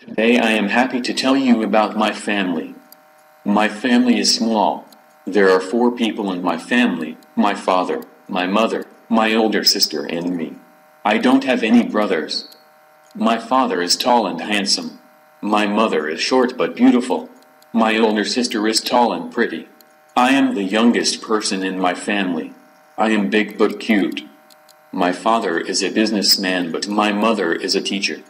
Today I am happy to tell you about my family. My family is small. There are four people in my family my father, my mother, my older sister, and me. I don't have any brothers. My father is tall and handsome. My mother is short but beautiful. My older sister is tall and pretty. I am the youngest person in my family. I am big but cute. My father is a businessman but my mother is a teacher.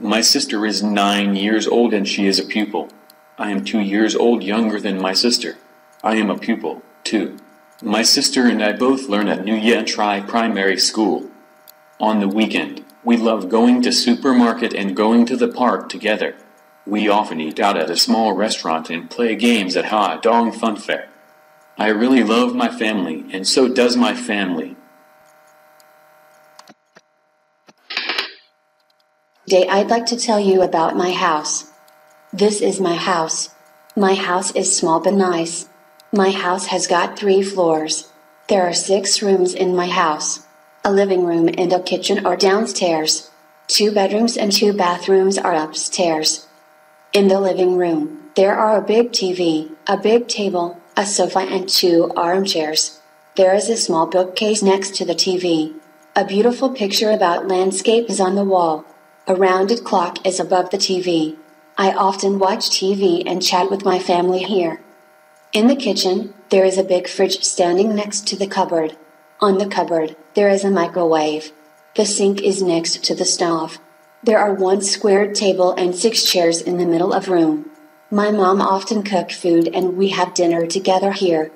My sister is nine years old and she is a pupil. I am two years old younger than my sister. I am a pupil, too. My sister and I both learn at Nguyen Trai Primary School. On the weekend, we love going to supermarket and going to the park together. We often eat out at a small restaurant and play games at Ha Dong Fun Fair. I really love my family and so does my family. Today I'd like to tell you about my house. This is my house. My house is small but nice. My house has got three floors. There are six rooms in my house. A living room and a kitchen are downstairs. Two bedrooms and two bathrooms are upstairs. In the living room, there are a big TV, a big table, a sofa and two armchairs. There is a small bookcase next to the TV. A beautiful picture about landscape is on the wall. A rounded clock is above the TV. I often watch TV and chat with my family here. In the kitchen, there is a big fridge standing next to the cupboard. On the cupboard, there is a microwave. The sink is next to the stove. There are one squared table and six chairs in the middle of room. My mom often cook food and we have dinner together here.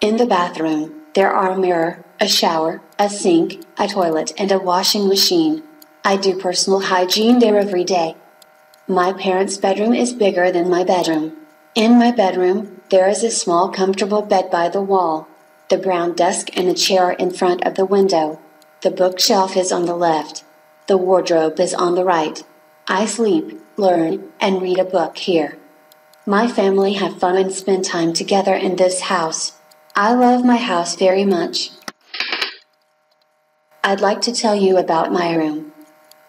In the bathroom, there are a mirror, a shower, a sink, a toilet and a washing machine. I do personal hygiene there every day. My parents' bedroom is bigger than my bedroom. In my bedroom, there is a small comfortable bed by the wall, the brown desk and a chair in front of the window. The bookshelf is on the left. The wardrobe is on the right. I sleep, learn, and read a book here. My family have fun and spend time together in this house. I love my house very much. I'd like to tell you about my room.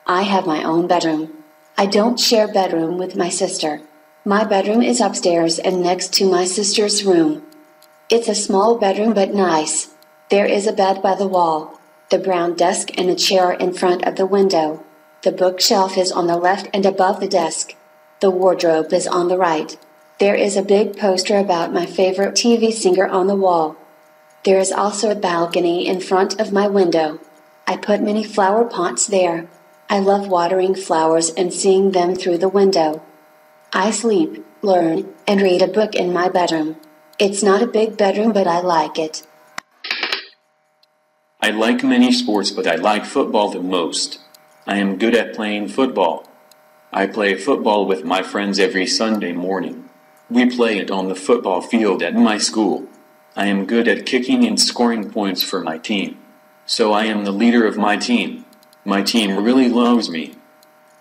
I have my own bedroom. I don't share bedroom with my sister. My bedroom is upstairs and next to my sister's room. It's a small bedroom but nice. There is a bed by the wall, the brown desk and a chair in front of the window. The bookshelf is on the left and above the desk. The wardrobe is on the right. There is a big poster about my favorite TV singer on the wall. There is also a balcony in front of my window. I put many flower pots there. I love watering flowers and seeing them through the window. I sleep, learn, and read a book in my bedroom. It's not a big bedroom, but I like it. I like many sports, but I like football the most. I am good at playing football. I play football with my friends every Sunday morning. We play it on the football field at my school. I am good at kicking and scoring points for my team. So I am the leader of my team. My team really loves me.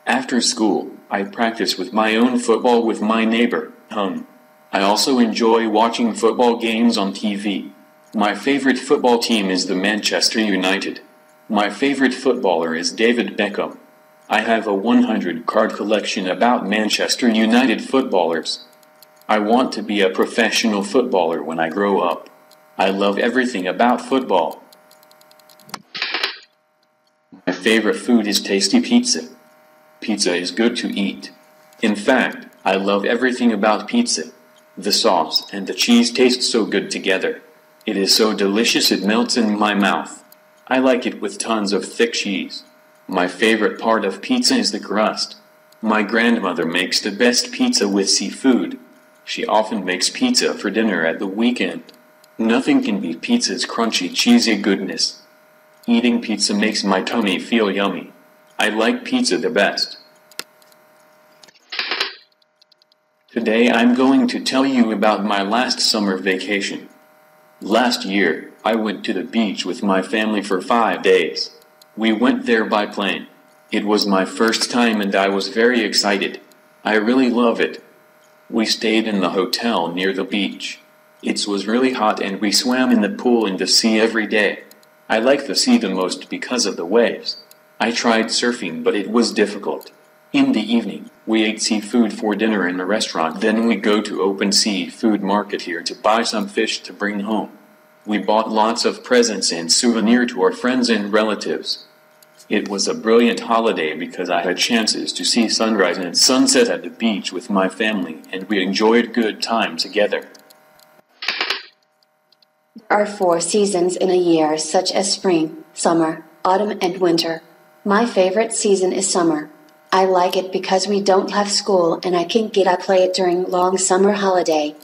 After school, I practice with my own football with my neighbor, Hum. I also enjoy watching football games on TV. My favorite football team is the Manchester United. My favorite footballer is David Beckham. I have a 100 card collection about Manchester United footballers. I want to be a professional footballer when I grow up. I love everything about football. Favorite food is tasty pizza. Pizza is good to eat. In fact, I love everything about pizza. The sauce and the cheese taste so good together. It is so delicious it melts in my mouth. I like it with tons of thick cheese. My favorite part of pizza is the crust. My grandmother makes the best pizza with seafood. She often makes pizza for dinner at the weekend. Nothing can beat pizza's crunchy, cheesy goodness. Eating pizza makes my tummy feel yummy. I like pizza the best. Today I'm going to tell you about my last summer vacation. Last year, I went to the beach with my family for five days. We went there by plane. It was my first time and I was very excited. I really love it. We stayed in the hotel near the beach. It was really hot and we swam in the pool in the sea every day. I like the sea the most because of the waves. I tried surfing but it was difficult. In the evening, we ate seafood for dinner in a restaurant. Then we go to open seafood market here to buy some fish to bring home. We bought lots of presents and souvenir to our friends and relatives. It was a brilliant holiday because I had chances to see sunrise and sunset at the beach with my family and we enjoyed good time together. There are four seasons in a year such as spring, summer, autumn and winter. My favorite season is summer. I like it because we don't have school and I can get up late during long summer holiday.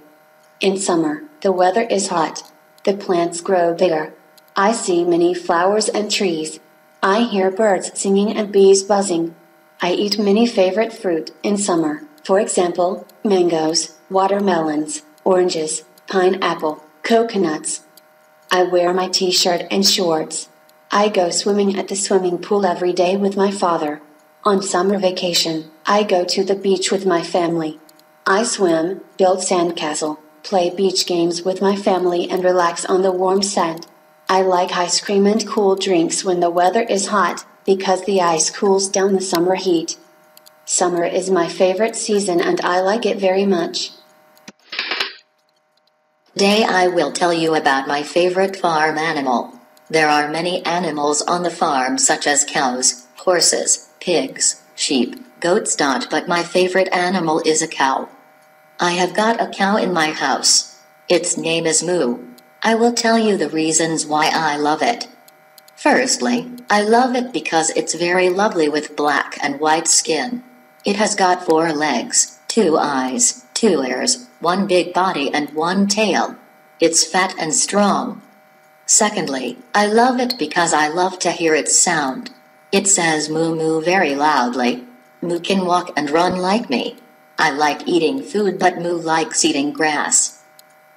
In summer, the weather is hot. The plants grow bigger. I see many flowers and trees. I hear birds singing and bees buzzing. I eat many favorite fruit in summer. For example, mangoes, watermelons, oranges, pineapple, coconuts. I wear my t-shirt and shorts. I go swimming at the swimming pool every day with my father. On summer vacation, I go to the beach with my family. I swim, build sandcastle, play beach games with my family and relax on the warm sand. I like ice cream and cool drinks when the weather is hot, because the ice cools down the summer heat. Summer is my favorite season and I like it very much. Today I will tell you about my favorite farm animal. There are many animals on the farm such as cows, horses, pigs, sheep, goats. But my favorite animal is a cow. I have got a cow in my house. Its name is Moo. I will tell you the reasons why I love it. Firstly, I love it because it's very lovely with black and white skin. It has got four legs, two eyes, two ears, one big body and one tail. It's fat and strong. Secondly, I love it because I love to hear its sound. It says moo moo very loudly. Moo can walk and run like me. I like eating food but moo likes eating grass.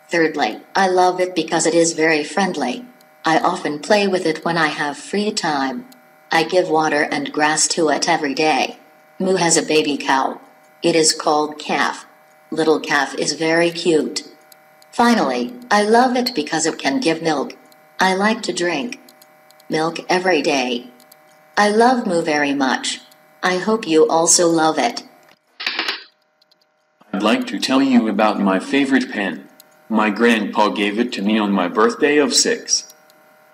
Thirdly, I love it because it is very friendly. I often play with it when I have free time. I give water and grass to it every day. Moo has a baby cow. It is called Calf. Little Calf is very cute. Finally, I love it because it can give milk. I like to drink milk every day. I love Moo very much. I hope you also love it. I'd like to tell you about my favorite pen. My grandpa gave it to me on my birthday of six.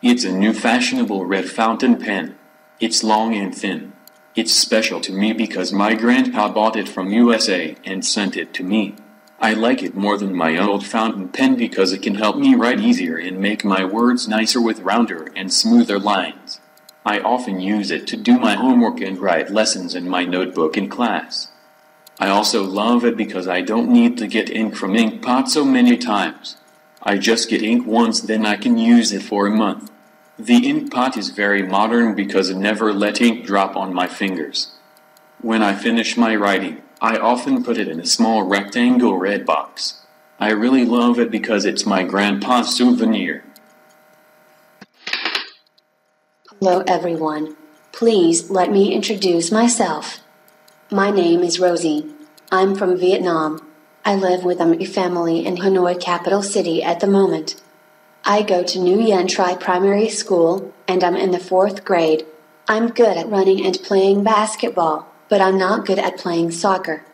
It's a new fashionable red fountain pen. It's long and thin. It's special to me because my grandpa bought it from USA and sent it to me. I like it more than my old fountain pen because it can help me write easier and make my words nicer with rounder and smoother lines. I often use it to do my homework and write lessons in my notebook in class. I also love it because I don't need to get ink from Inkpot so many times. I just get ink once then I can use it for a month. The ink pot is very modern because it never let ink drop on my fingers. When I finish my writing, I often put it in a small rectangle red box. I really love it because it's my grandpa's souvenir. Hello everyone. Please let me introduce myself. My name is Rosie. I'm from Vietnam. I live with my family in Hanoi capital city at the moment. I go to Nguyen Tri Primary School, and I'm in the fourth grade. I'm good at running and playing basketball, but I'm not good at playing soccer.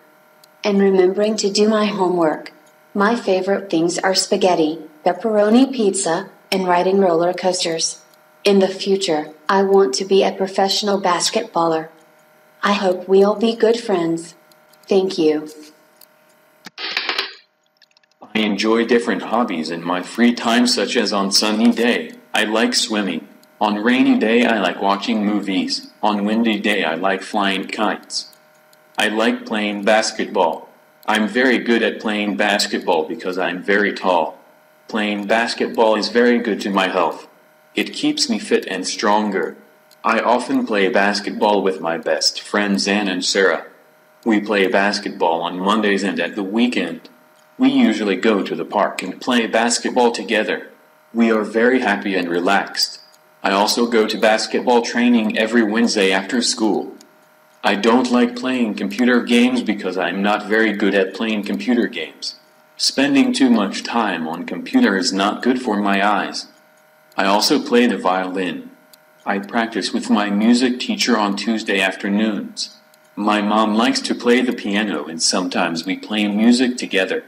And remembering to do my homework. My favorite things are spaghetti, pepperoni pizza, and riding roller coasters. In the future, I want to be a professional basketballer. I hope we'll be good friends. Thank you. I enjoy different hobbies in my free time such as on sunny day, I like swimming. On rainy day I like watching movies. On windy day I like flying kites. I like playing basketball. I'm very good at playing basketball because I'm very tall. Playing basketball is very good to my health. It keeps me fit and stronger. I often play basketball with my best friends Ann and Sarah. We play basketball on Mondays and at the weekend. We usually go to the park and play basketball together. We are very happy and relaxed. I also go to basketball training every Wednesday after school. I don't like playing computer games because I'm not very good at playing computer games. Spending too much time on computer is not good for my eyes. I also play the violin. I practice with my music teacher on Tuesday afternoons. My mom likes to play the piano and sometimes we play music together.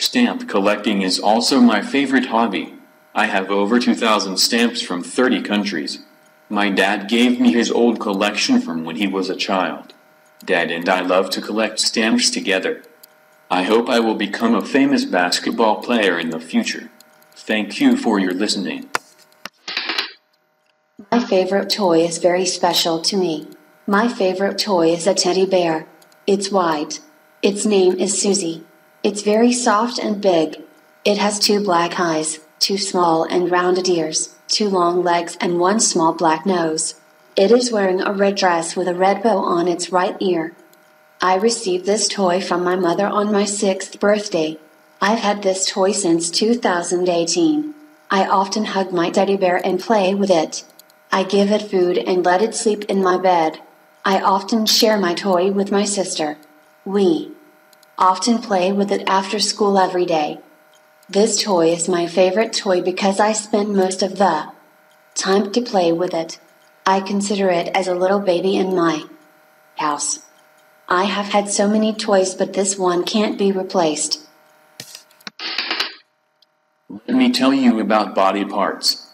Stamp collecting is also my favorite hobby. I have over 2,000 stamps from 30 countries. My dad gave me his old collection from when he was a child. Dad and I love to collect stamps together. I hope I will become a famous basketball player in the future. Thank you for your listening. My favorite toy is very special to me. My favorite toy is a teddy bear. It's white. Its name is Susie. It's very soft and big. It has two black eyes, two small and rounded ears, two long legs, and one small black nose. It is wearing a red dress with a red bow on its right ear. I received this toy from my mother on my sixth birthday. I've had this toy since 2018. I often hug my teddy bear and play with it. I give it food and let it sleep in my bed. I often share my toy with my sister. We often play with it after school every day. This toy is my favorite toy because I spend most of the time to play with it. I consider it as a little baby in my house. I have had so many toys, but this one can't be replaced. Let me tell you about body parts.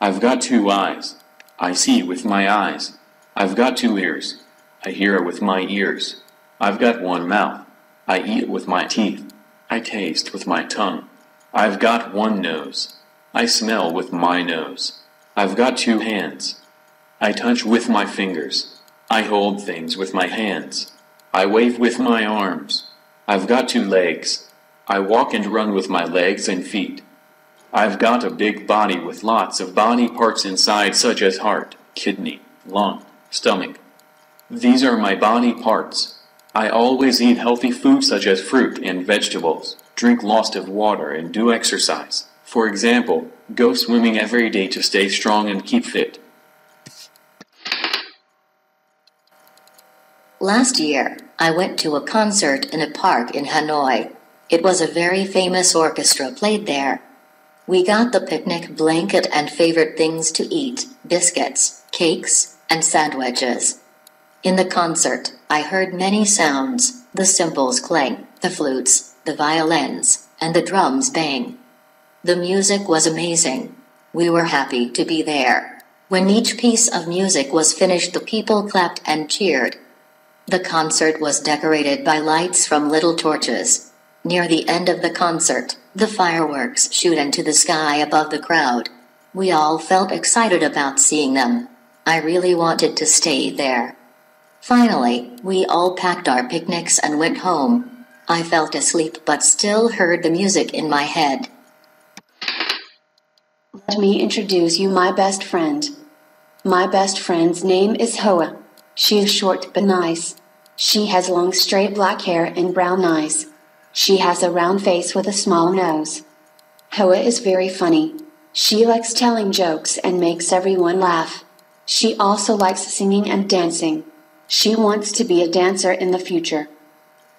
I've got two eyes. I see with my eyes. I've got two ears. I hear with my ears. I've got one mouth. I eat with my teeth. I taste with my tongue. I've got one nose. I smell with my nose. I've got two hands. I touch with my fingers. I hold things with my hands. I wave with my arms. I've got two legs. I walk and run with my legs and feet. I've got a big body with lots of body parts inside such as heart, kidney, lung, stomach. These are my body parts. I always eat healthy food such as fruit and vegetables, drink lots of water and do exercise. For example, go swimming every day to stay strong and keep fit. Last year, I went to a concert in a park in Hanoi. It was a very famous orchestra played there. We got the picnic blanket and favorite things to eat biscuits, cakes, and sandwiches. In the concert, I heard many sounds the cymbals clang, the flutes, the violins, and the drums bang. The music was amazing. We were happy to be there. When each piece of music was finished, the people clapped and cheered. The concert was decorated by lights from little torches. Near the end of the concert, the fireworks shoot into the sky above the crowd. We all felt excited about seeing them. I really wanted to stay there. Finally, we all packed our picnics and went home. I felt asleep but still heard the music in my head. Let me introduce you my best friend. My best friend's name is Hoa. She is short but nice. She has long straight black hair and brown eyes. She has a round face with a small nose. Hoa is very funny. She likes telling jokes and makes everyone laugh. She also likes singing and dancing. She wants to be a dancer in the future.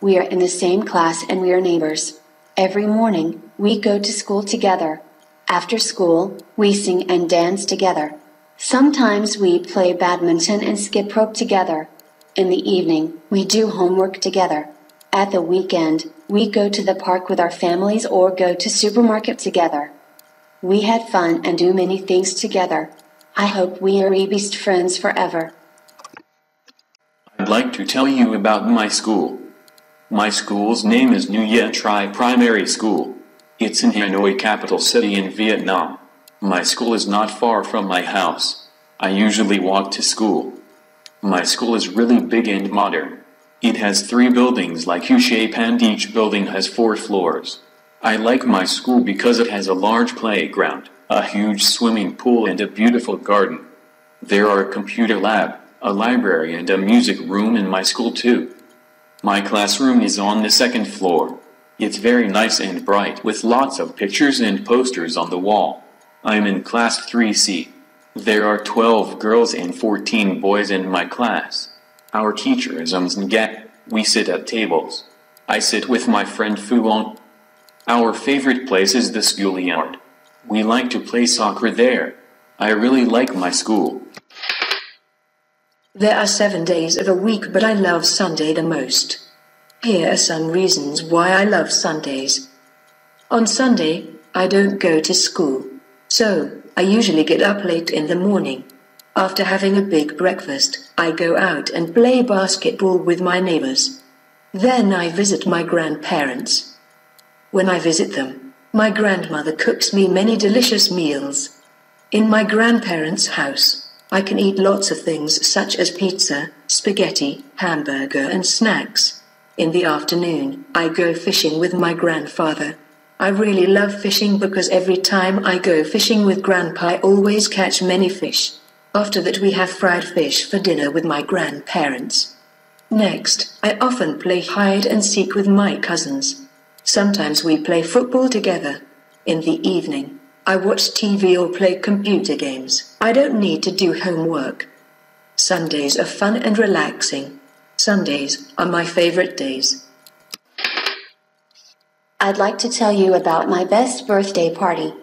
We are in the same class and we are neighbors. Every morning, we go to school together. After school, we sing and dance together. Sometimes we play badminton and skip rope together. In the evening, we do homework together. At the weekend, we go to the park with our families or go to supermarket together. We had fun and do many things together. I hope we are best friends forever. I'd like to tell you about my school. My school's name is Nguyen Tri Primary School. It's in Hanoi, capital city in Vietnam. My school is not far from my house. I usually walk to school. My school is really big and modern. It has three buildings like U-shape and each building has four floors. I like my school because it has a large playground, a huge swimming pool and a beautiful garden. There are a computer lab, a library and a music room in my school too. My classroom is on the second floor. It's very nice and bright with lots of pictures and posters on the wall. I'm in class 3C. There are 12 girls and 14 boys in my class. Our teacher is Umsngat. We sit at tables. I sit with my friend Phuong. Our favorite place is the schoolyard. We like to play soccer there. I really like my school. There are seven days of a week, but I love Sunday the most. Here are some reasons why I love Sundays. On Sunday, I don't go to school. So, I usually get up late in the morning. After having a big breakfast, I go out and play basketball with my neighbors. Then I visit my grandparents. When I visit them, my grandmother cooks me many delicious meals. In my grandparents' house, I can eat lots of things such as pizza, spaghetti, hamburger, and snacks. In the afternoon, I go fishing with my grandfather. I really love fishing because every time I go fishing with Grandpa, I always catch many fish. After that, we have fried fish for dinner with my grandparents. Next, I often play hide and seek with my cousins. Sometimes we play football together. In the evening, I watch TV or play computer games. I don't need to do homework. Sundays are fun and relaxing. Sundays are my favorite days. I'd like to tell you about my best birthday party.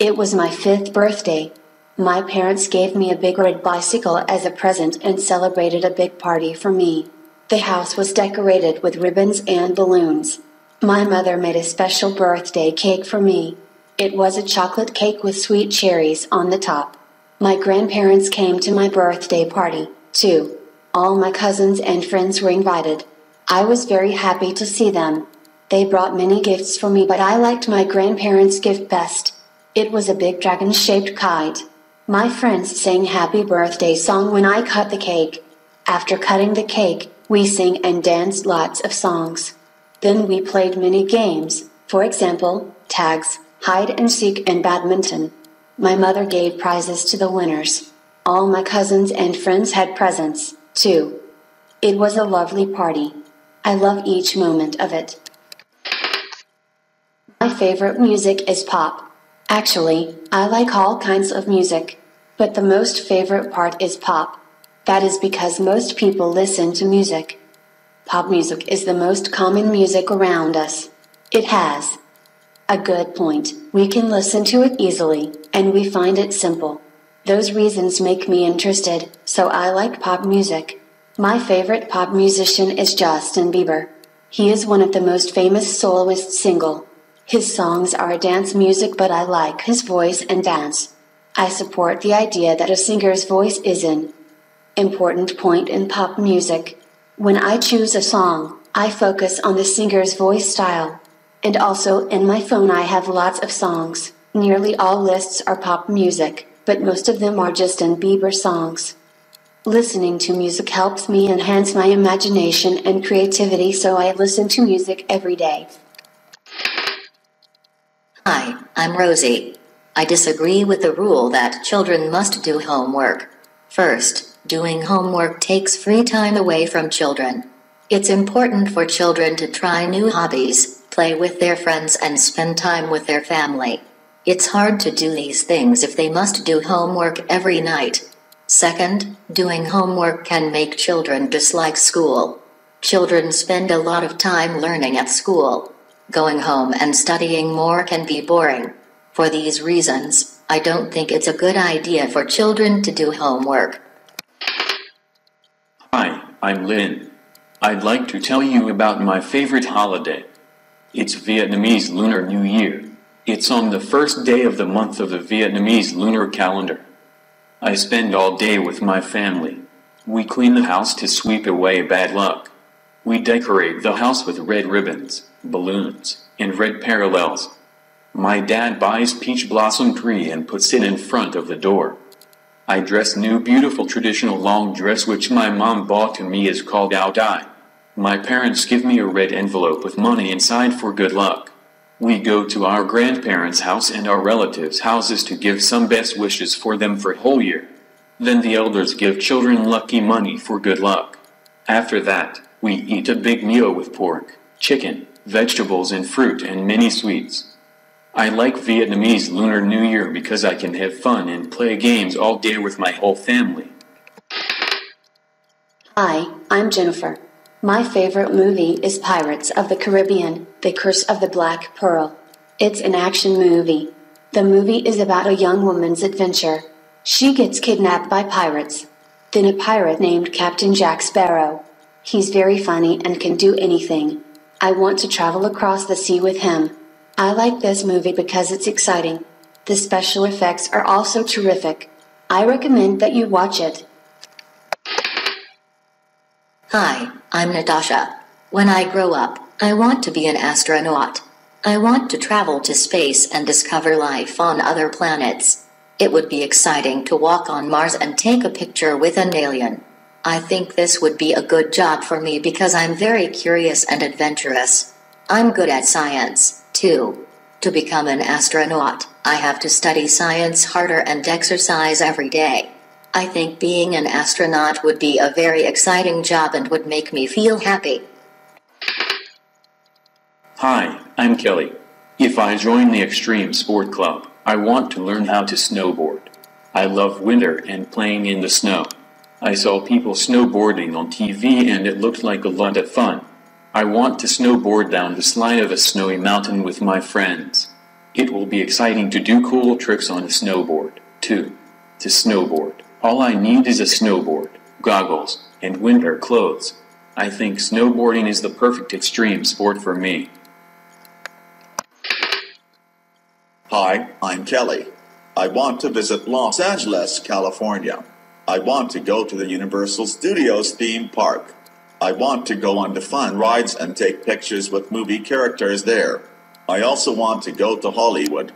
It was my fifth birthday. My parents gave me a big red bicycle as a present and celebrated a big party for me. The house was decorated with ribbons and balloons. My mother made a special birthday cake for me. It was a chocolate cake with sweet cherries on the top. My grandparents came to my birthday party, too. All my cousins and friends were invited. I was very happy to see them. They brought many gifts for me, but I liked my grandparents' gift best. It was a big dragon shaped kite. My friends sang happy birthday song when I cut the cake. After cutting the cake, we sang and danced lots of songs. Then we played many games, for example, tags, hide and seek, and badminton. My mother gave prizes to the winners. All my cousins and friends had presents, too. It was a lovely party. I love each moment of it. My favorite music is pop. Actually, I like all kinds of music. But the most favorite part is pop. That is because most people listen to music. Pop music is the most common music around us. It has a good point. We can listen to it easily, and we find it simple. Those reasons make me interested, so I like pop music. My favorite pop musician is Justin Bieber. He is one of the most famous soloists single. His songs are dance music, but I like his voice and dance. I support the idea that a singer's voice is an important point in pop music. When I choose a song, I focus on the singer's voice style. And also in my phone, I have lots of songs. Nearly all lists are pop music, but most of them are Justin Bieber songs. Listening to music helps me enhance my imagination and creativity, so I listen to music every day. Hi, I'm Rosie. I disagree with the rule that children must do homework. First, doing homework takes free time away from children. It's important for children to try new hobbies, play with their friends, and spend time with their family. It's hard to do these things if they must do homework every night. Second, doing homework can make children dislike school. Children spend a lot of time learning at school. Going home and studying more can be boring. For these reasons, I don't think it's a good idea for children to do homework. Hi, I'm Lin. I'd like to tell you about my favorite holiday. It's Vietnamese Lunar New Year. It's on the first day of the month of the Vietnamese lunar calendar. I spend all day with my family. We clean the house to sweep away bad luck. We decorate the house with red ribbons, balloons, and red parallels. My dad buys peach blossom tree and puts it in front of the door. I dress new beautiful traditional long dress which my mom bought to me is called ao dai. My parents give me a red envelope with money inside for good luck. We go to our grandparents' house and our relatives' houses to give some best wishes for them for whole year. Then the elders give children lucky money for good luck. After that, we eat a big meal with pork, chicken, vegetables and fruit and many sweets. I like Vietnamese Lunar New Year because I can have fun and play games all day with my whole family. Hi, I'm Jennifer. My favorite movie is Pirates of the Caribbean The Curse of the Black Pearl. It's an action movie. The movie is about a young woman's adventure. She gets kidnapped by pirates. then a pirate named Captain Jack Sparrow. He's very funny and can do anything. I want to travel across the sea with him. I like this movie because it's exciting. The special effects are also terrific. I recommend that you watch it. Hi, I'm Natasha. When I grow up, I want to be an astronaut. I want to travel to space and discover life on other planets. It would be exciting to walk on Mars and take a picture with an alien. I think this would be a good job for me because I'm very curious and adventurous. I'm good at science, too. To become an astronaut, I have to study science harder and exercise every day. I think being an astronaut would be a very exciting job and would make me feel happy. Hi, I'm Kelly. If I join the Extreme Sport Club, I want to learn how to snowboard. I love winter and playing in the snow. I saw people snowboarding on TV and it looked like a lot of fun. I want to snowboard down the slide of a snowy mountain with my friends. It will be exciting to do cool tricks on a snowboard, too. To snowboard, all I need is a snowboard, goggles, and winter clothes. I think snowboarding is the perfect extreme sport for me. Hi, I'm Kelly. I want to visit Los Angeles, California. I want to go to the Universal Studios theme park. I want to go on the fun rides and take pictures with movie characters there. I also want to go to Hollywood.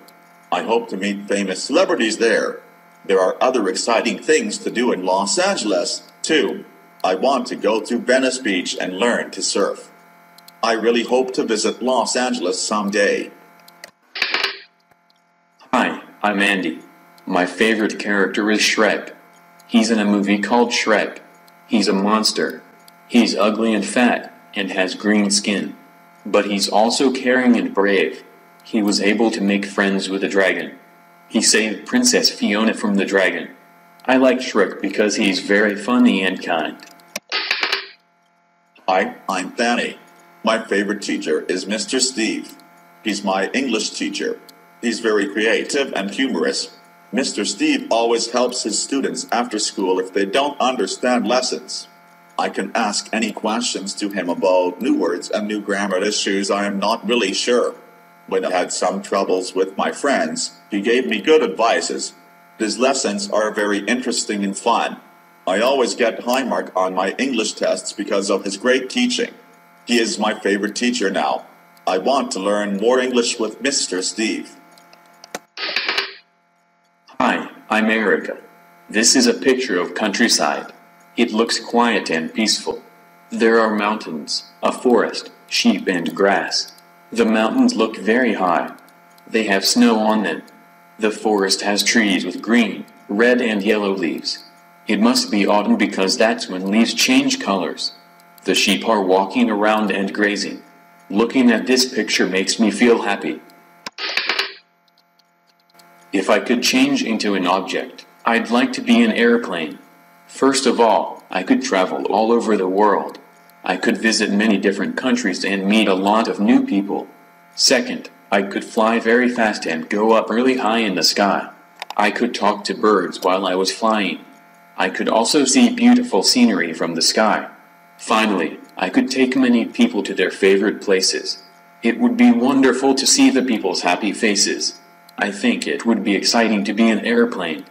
I hope to meet famous celebrities there. There are other exciting things to do in Los Angeles, too. I want to go to Venice Beach and learn to surf. I really hope to visit Los Angeles someday. Hi, I'm Andy. My favorite character is Shrek. He's in a movie called Shrek. He's a monster. He's ugly and fat, and has green skin. But he's also caring and brave. He was able to make friends with a dragon. He saved Princess Fiona from the dragon. I like Shrek because he's very funny and kind. Hi, I'm Danny. My favorite teacher is Mr. Steve. He's my English teacher. He's very creative and humorous. Mr. Steve always helps his students after school if they don't understand lessons. I can ask any questions to him about new words and new grammar issues I am not really sure. When I had some troubles with my friends, he gave me good advices. His lessons are very interesting and fun. I always get high mark on my English tests because of his great teaching. He is my favorite teacher now. I want to learn more English with Mr. Steve. Hi, I'm Erica. This is a picture of countryside. It looks quiet and peaceful. There are mountains, a forest, sheep and grass. The mountains look very high. They have snow on them. The forest has trees with green, red and yellow leaves. It must be autumn because that's when leaves change colors. The sheep are walking around and grazing. Looking at this picture makes me feel happy. If I could change into an object, I'd like to be an airplane. First of all, I could travel all over the world. I could visit many different countries and meet a lot of new people. Second, I could fly very fast and go up really high in the sky. I could talk to birds while I was flying. I could also see beautiful scenery from the sky. Finally, I could take many people to their favorite places. It would be wonderful to see the people's happy faces. I think it would be exciting to be an airplane.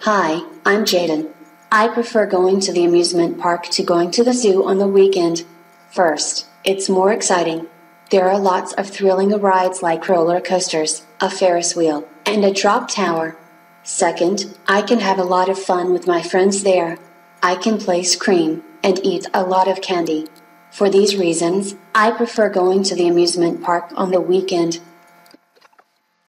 Hi, I'm Jaden. I prefer going to the amusement park to going to the zoo on the weekend. First, it's more exciting. There are lots of thrilling rides like roller coasters, a Ferris wheel, and a drop tower. Second, I can have a lot of fun with my friends there. I can play scream and eat a lot of candy. For these reasons, I prefer going to the amusement park on the weekend.